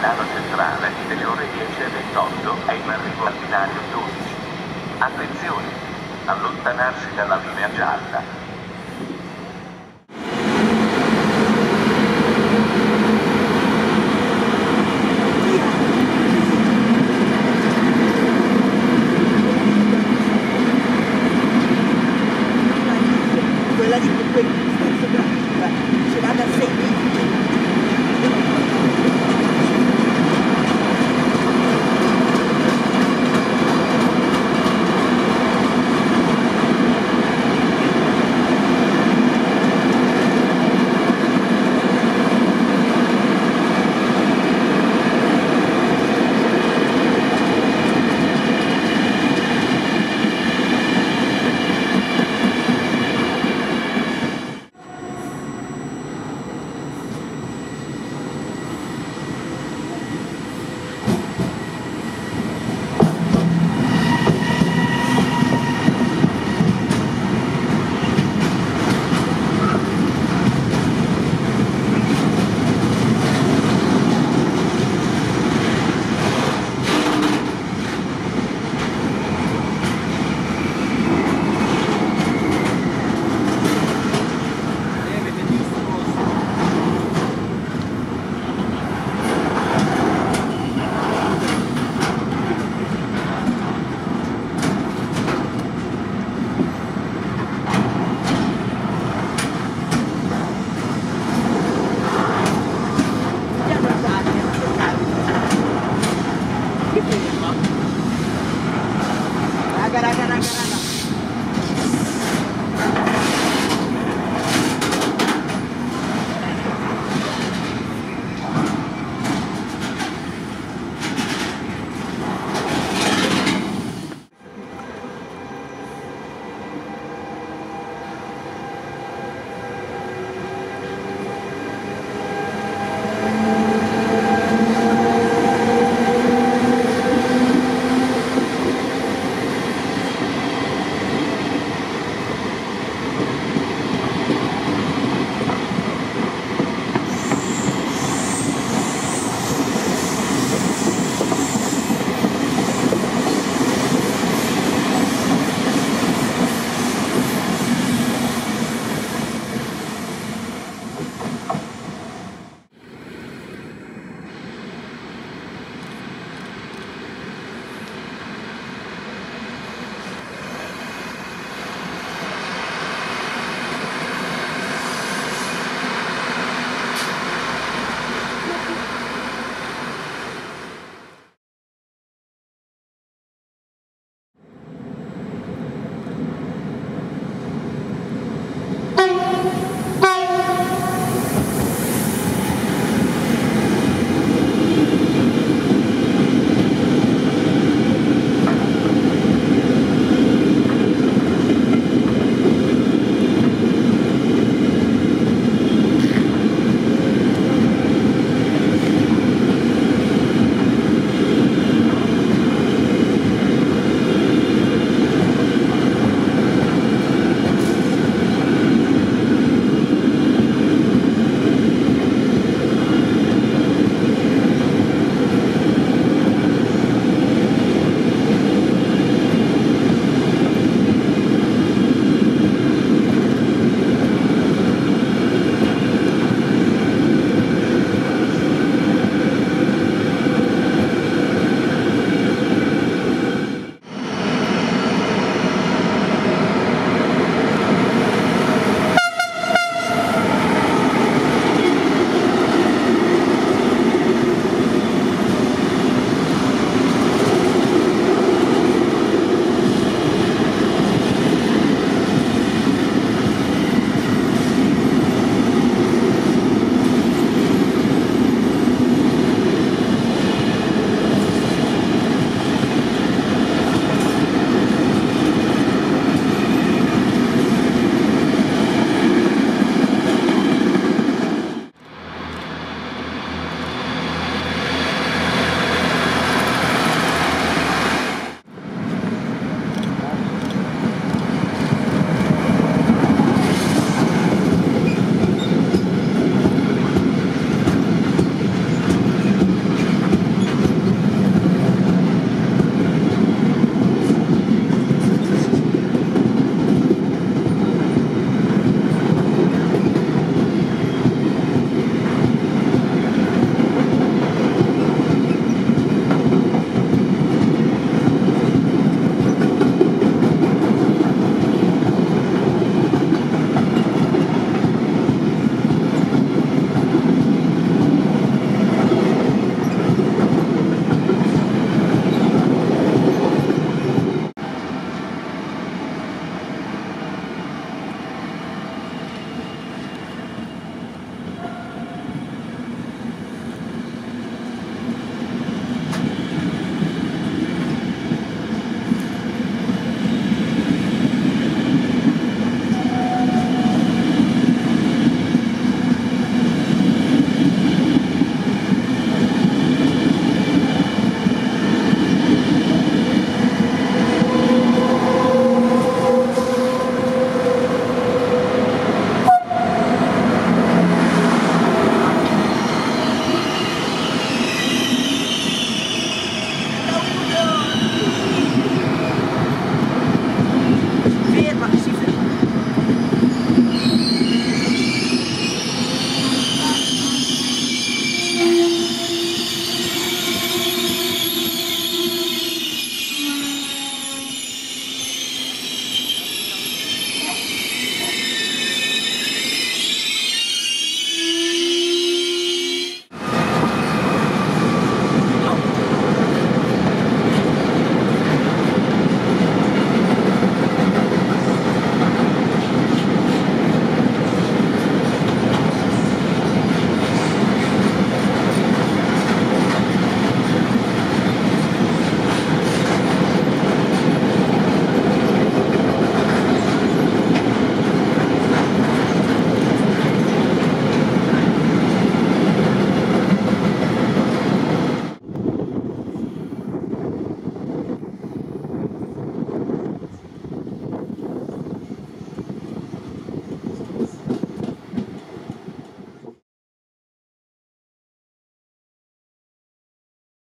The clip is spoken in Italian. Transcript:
Milano Centrale delle ore 10 e 28 è in arrivo al binario 12. Attenzione, allontanarsi dalla linea gialla